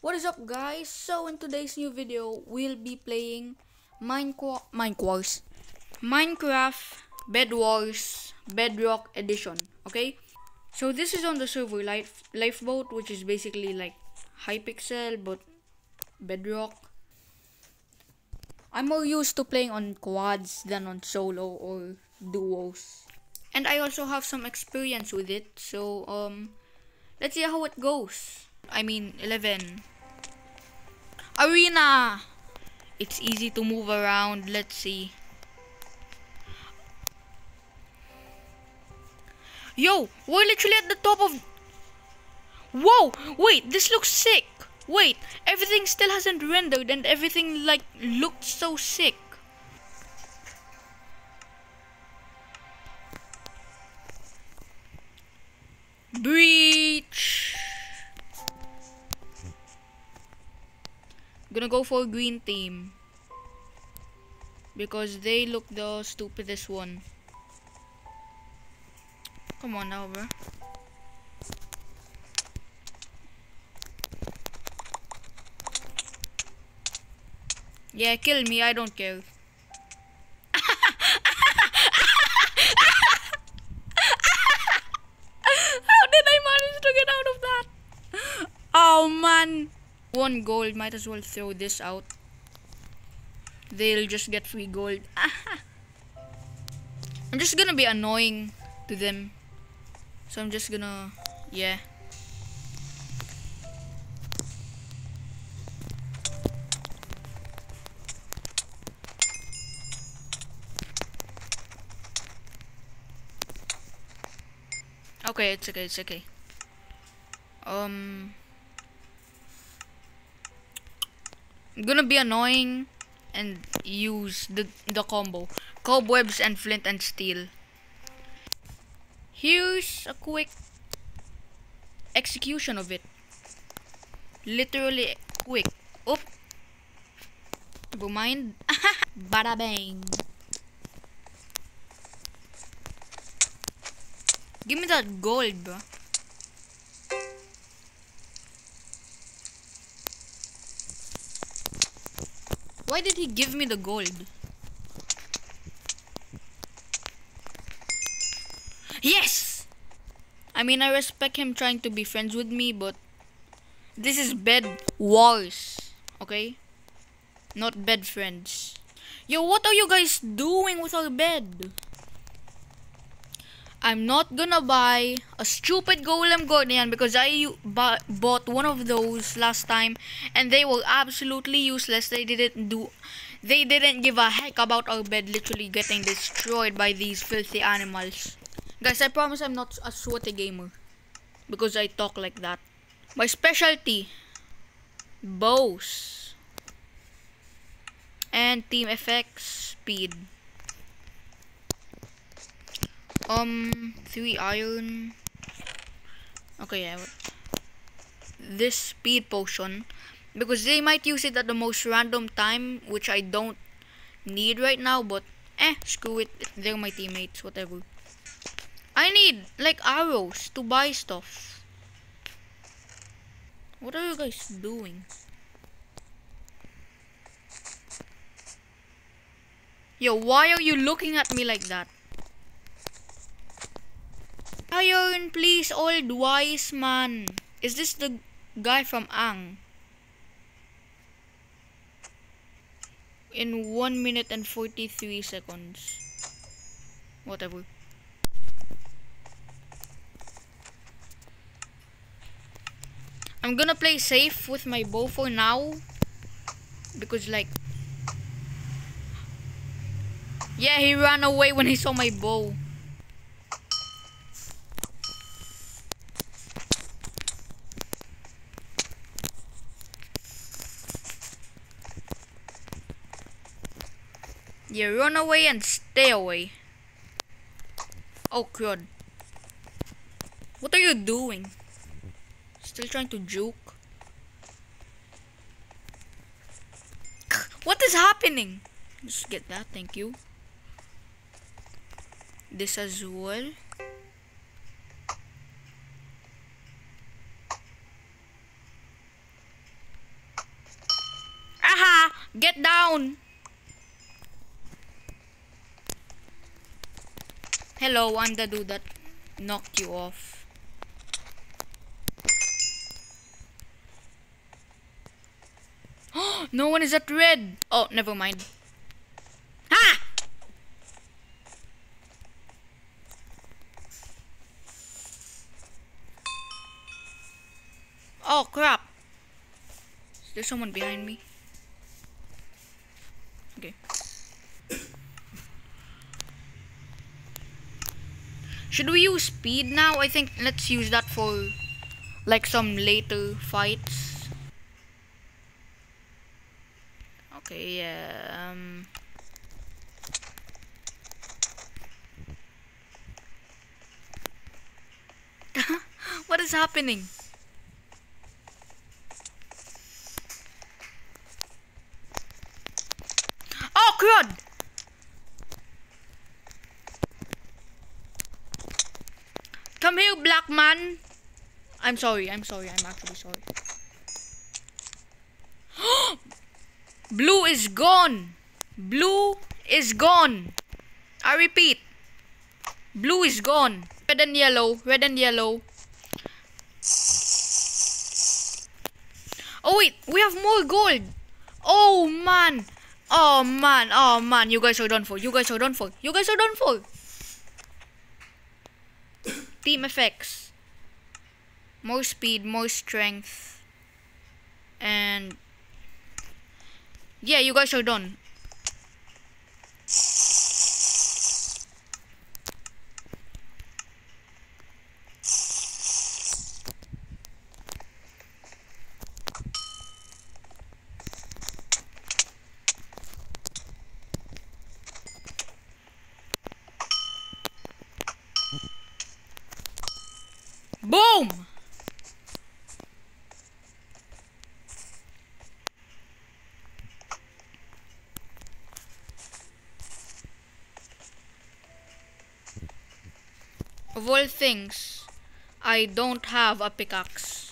What is up guys? So in today's new video, we'll be playing Minecraft Minecraft Minecraft Bed Wars Bedrock Edition, okay? So this is on the server Life Lifeboat which is basically like Hypixel but Bedrock. I'm more used to playing on quads than on solo or duos. And I also have some experience with it, so um let's see how it goes. I mean 11 Arena! It's easy to move around. Let's see. Yo, we're literally at the top of... Whoa! Wait, this looks sick. Wait, everything still hasn't rendered and everything like looked so sick. Breach! Gonna go for green team. Because they look the stupidest one. Come on now, bro. Yeah, kill me, I don't care. How did I manage to get out of that? Oh man. One gold, might as well throw this out. They'll just get free gold. I'm just gonna be annoying to them. So I'm just gonna, yeah. Okay, it's okay, it's okay. Um, I'm gonna be annoying and use the the combo cobwebs and flint and steel. Here's a quick execution of it. Literally quick. Oop. Never mind. Bada bang. Give me that gold, bro. Why did he give me the gold? Yes! I mean, I respect him trying to be friends with me, but this is bed wars, okay? Not bed friends. Yo, what are you guys doing with our bed? I'm not gonna buy a stupid golem guardian because I bought one of those last time and they were absolutely useless. They didn't do they didn't give a heck about our bed literally getting destroyed by these filthy animals. Guys, I promise I'm not a sweaty gamer because I talk like that. My specialty bows and team effects speed. Um, three iron. Okay, yeah. This speed potion. Because they might use it at the most random time, which I don't need right now, but eh, screw it. They're my teammates, whatever. I need, like, arrows to buy stuff. What are you guys doing? Yo, why are you looking at me like that? Iron, please, old wise man. Is this the guy from Ang? In 1 minute and 43 seconds. Whatever. I'm gonna play safe with my bow for now. Because like... Yeah, he ran away when he saw my bow. You run away and stay away. Oh god. What are you doing? Still trying to juke? What is happening? Just get that, thank you. This as well. Aha! Get down! Hello, I'm the dude that knocked you off. no one is at red! Oh, never mind. Ha! Oh crap! Is there someone behind me? Okay. Should we use speed now? I think let's use that for like some later fights. Okay, yeah. Um, what is happening? Oh, crud! Come here, black man. I'm sorry, I'm sorry, I'm actually sorry. Blue is gone. Blue is gone. I repeat. Blue is gone. Red and yellow, red and yellow. Oh wait, we have more gold. Oh man. Oh man, oh man, you guys are done for. You guys are done for. You guys are done for. Team effects. More speed, more strength. And yeah, you guys are done. Boom! Of all things, I don't have a pickaxe.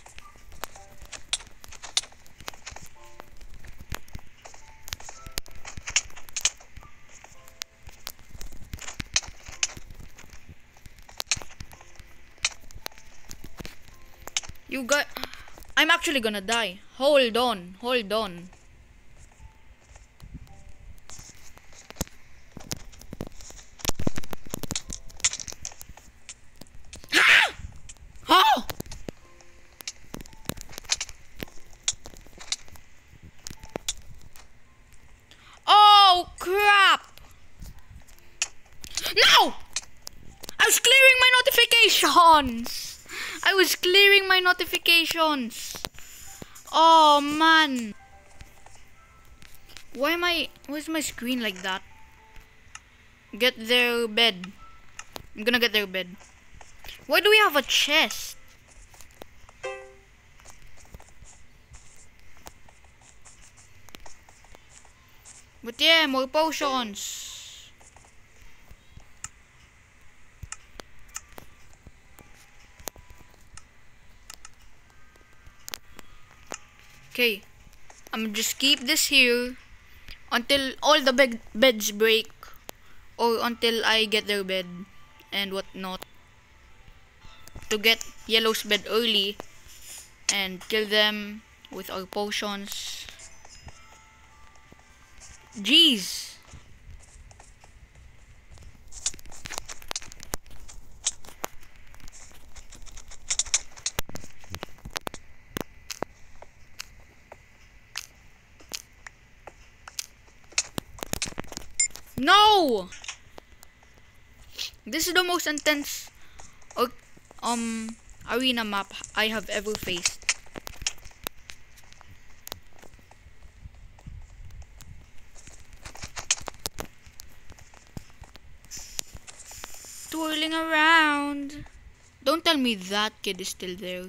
Actually gonna die. Hold on, hold on. Ah! Oh! Oh crap! No! I was clearing my notifications. I was clearing my notifications. Oh man. Why am I why is my screen like that? Get their bed. I'm gonna get their bed. Why do we have a chest? But yeah, more potions. Okay, I'm just keep this here until all the bed beds break or until I get their bed and whatnot to get yellow's bed early and kill them with our potions. Jeez. No! This is the most intense um arena map I have ever faced. Twirling around. Don't tell me that kid is still there.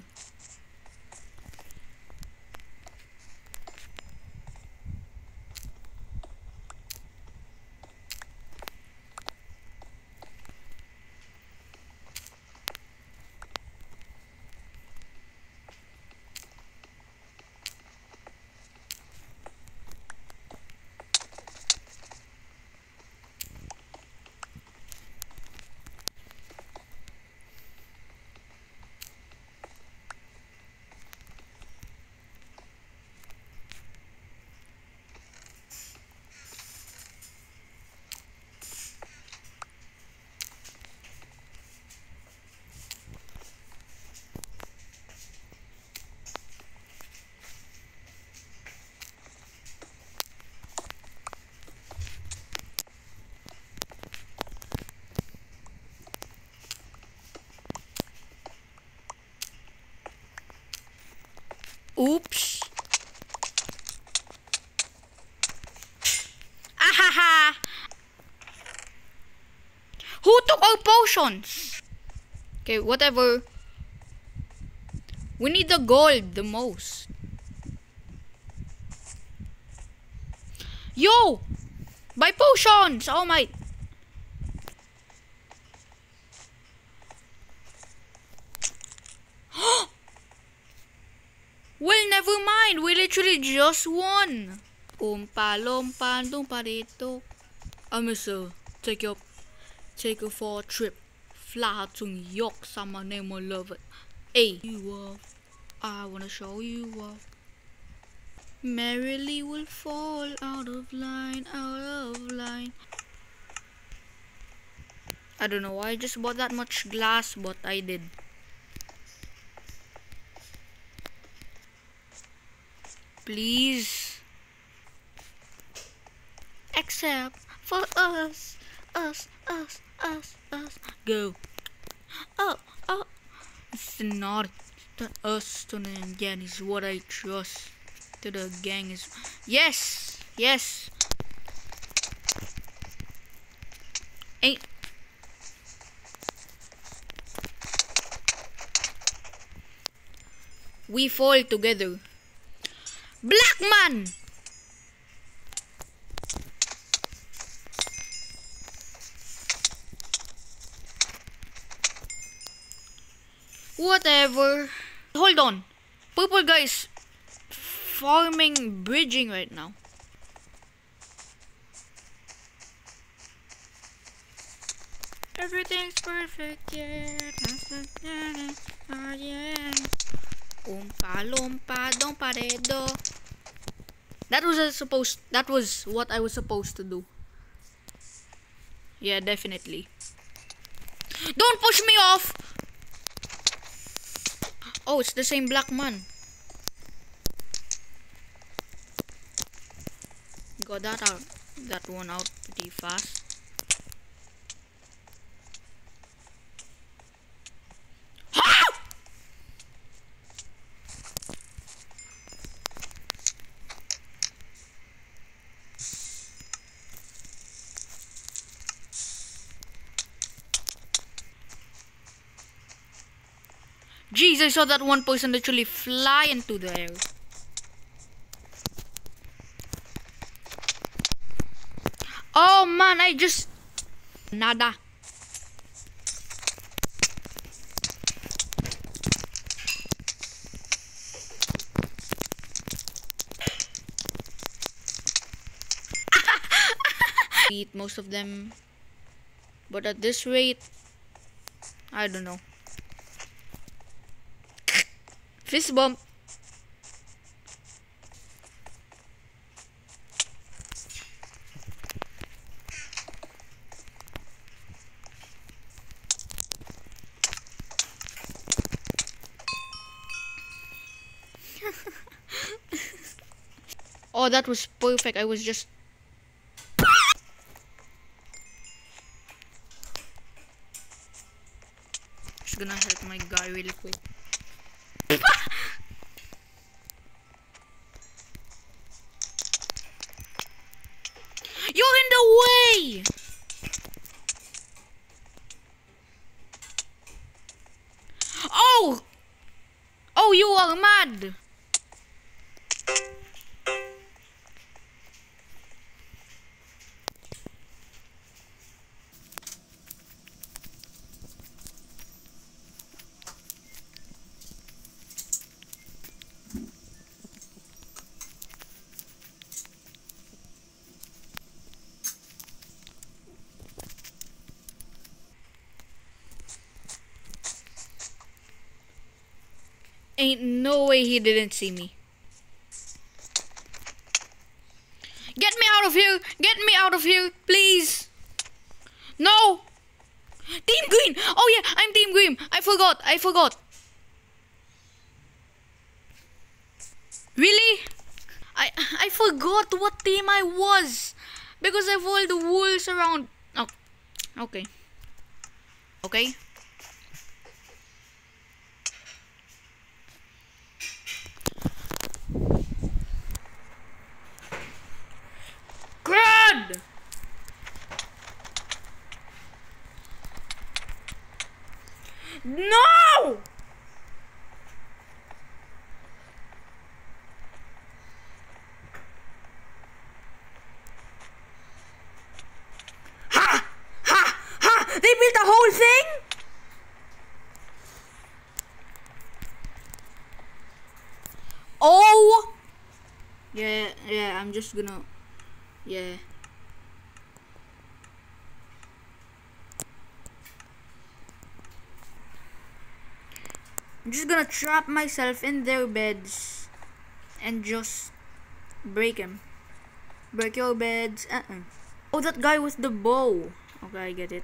Oops. Ahaha! Who took our potions? Okay, whatever. We need the gold the most. Yo! Buy potions! Oh my... well, never mind. We literally just won. Umpa lumpa lumpa dito. I miss uh, take your, take you for a trip. Fly to New York, summer name will love it. Hey, you off. I wanna show you off. Merrily will fall out of line, out of line. I don't know why I just bought that much glass, but I did. Please. Except for us, us, us, us, us. Go. Oh, oh. It's not the us to the again is what I trust. To the gang is yes, yes. Ain't we fall together. Black man. Whatever. Hold on. Purple guys farming bridging right now. Everything's perfect, yeah. Oh, yeah. Oompa loompa. That was supposed. That was what I was supposed to do. Yeah, definitely. Don't push me off. Oh, it's the same black man. Got that out. That one out pretty fast. I saw that one person literally fly into the air. Oh man, I just... Nada. Eat most of them. But at this rate, I don't know. Fist bump. oh, that was perfect. I was just gonna hurt my guy really quick. You're in the way! Oh! Oh, you are mad! Ain't no way he didn't see me. Get me out of here! Get me out of here, please! No! Team Green! Oh yeah, I'm Team Green! I forgot, I forgot. Really? I I forgot what team I was because of all the wolves around. Oh, okay. Okay. No! Ha! Ha! Ha! They built the whole thing? Oh! Yeah, yeah, I'm just gonna... Yeah. I'm just gonna trap myself in their beds and just break them. Break your beds. Uh -uh. Oh, that guy with the bow. Okay, I get it.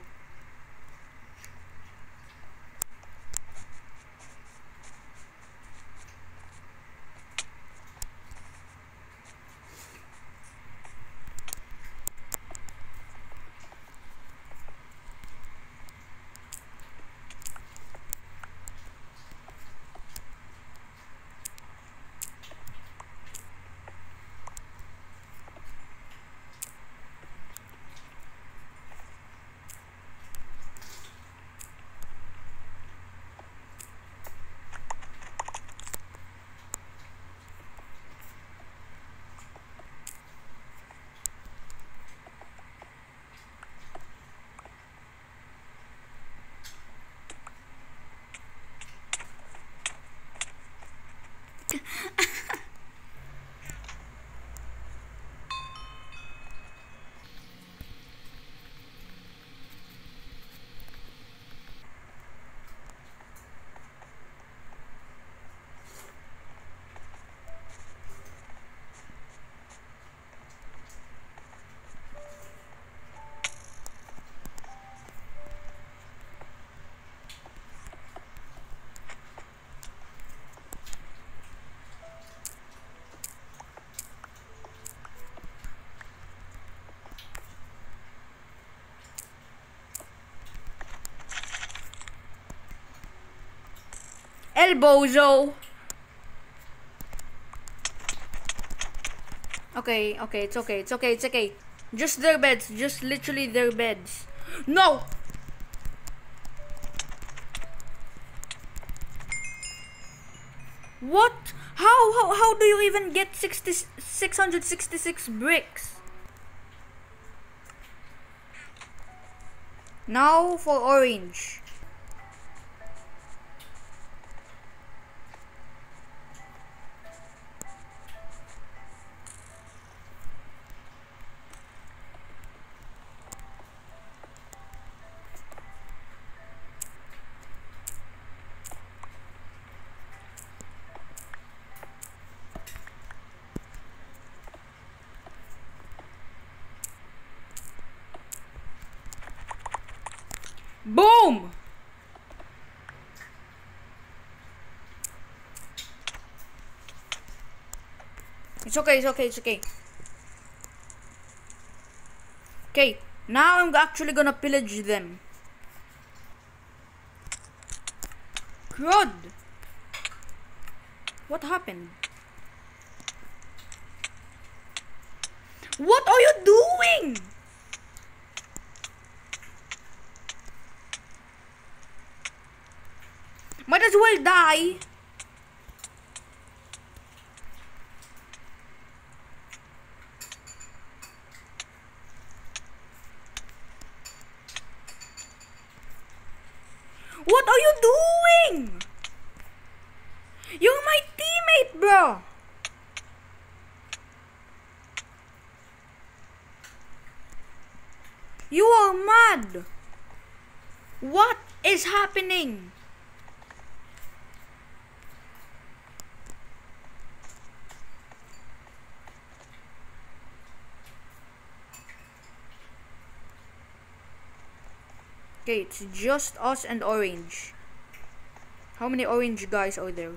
Elbozo. Okay, okay, it's okay, it's okay, it's okay. Just their beds, just literally their beds. No! What? How, how, how do you even get 60, 666 bricks? Now for orange. It's okay, it's okay, it's okay. Okay, now I'm actually gonna pillage them. Crud! What happened? What are you doing? Might as well die. What are you doing? You're my teammate, bro. You are mad. What is happening? Okay, it's just us and orange. How many orange guys are there?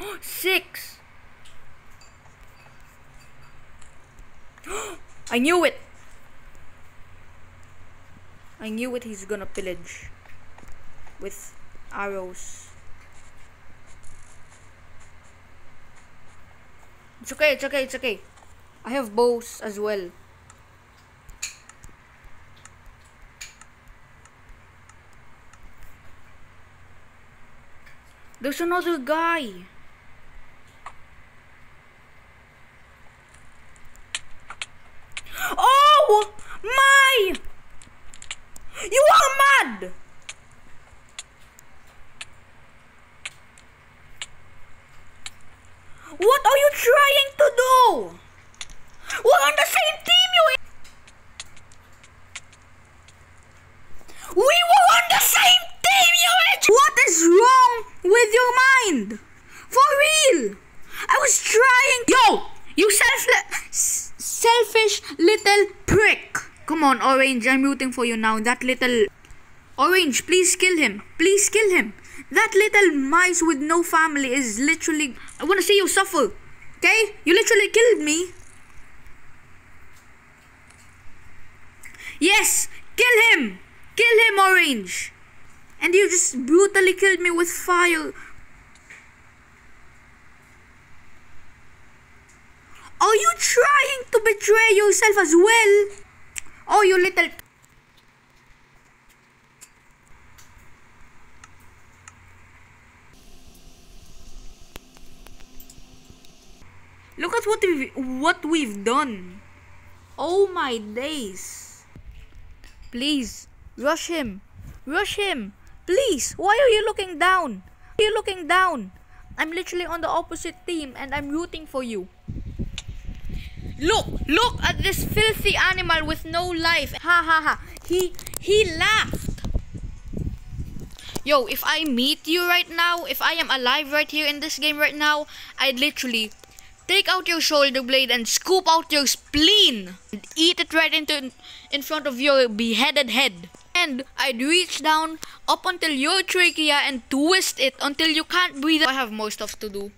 Six! I knew it! Knew it he's gonna pillage. With arrows. It's okay, it's okay, it's okay. I have bows as well. There's another guy. Oh my! You are mad! What are you trying to do? We're on the same team, you. We were on the same team, you. What is wrong with your mind? For real. I was trying. Yo, you self selfish little prick. Come on, Orange. I'm rooting for you now. That little Orange, please kill him. Please kill him. That little mice with no family is literally. I want to see you suffer. Okay? You literally killed me. Yes! Kill him! Kill him, Orange! And you just brutally killed me with fire. Are you trying to betray yourself as well? Oh, you little Look at what we've, what we've done. Oh my days. Please, rush him. Rush him. Please, why are you looking down? Why are you looking down? I'm literally on the opposite team and I'm rooting for you. Look, look at this filthy animal with no life. Ha ha ha. He he laughed. Yo, if I meet you right now, if I am alive right here in this game right now, I'd literally Take out your shoulder blade and scoop out your spleen and eat it right into in front of your beheaded head. And I'd reach down up until your trachea and twist it until you can't breathe. I have more stuff to do.